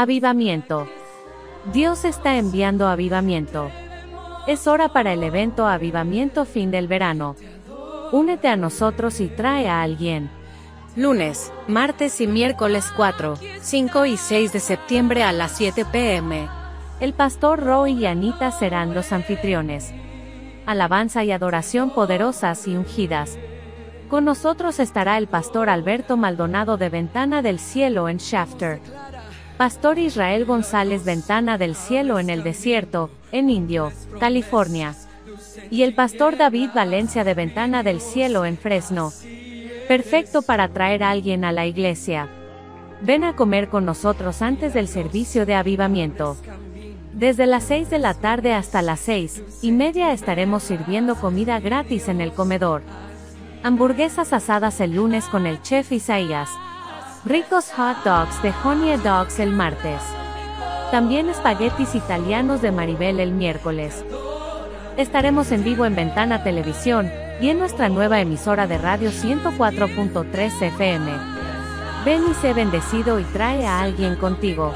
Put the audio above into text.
Avivamiento. Dios está enviando avivamiento. Es hora para el evento Avivamiento Fin del Verano. Únete a nosotros y trae a alguien. Lunes, martes y miércoles 4, 5 y 6 de septiembre a las 7 pm. El pastor Roy y Anita serán los anfitriones. Alabanza y adoración poderosas y ungidas. Con nosotros estará el pastor Alberto Maldonado de Ventana del Cielo en Shafter. Pastor Israel González Ventana del Cielo en el Desierto, en Indio, California. Y el pastor David Valencia de Ventana del Cielo en Fresno. Perfecto para traer a alguien a la iglesia. Ven a comer con nosotros antes del servicio de avivamiento. Desde las 6 de la tarde hasta las 6 y media estaremos sirviendo comida gratis en el comedor. Hamburguesas asadas el lunes con el chef Isaías. Ricos hot dogs de Honey Dogs el martes. También espaguetis italianos de Maribel el miércoles. Estaremos en vivo en Ventana Televisión y en nuestra nueva emisora de radio 104.3 FM. Ven y sé bendecido y trae a alguien contigo.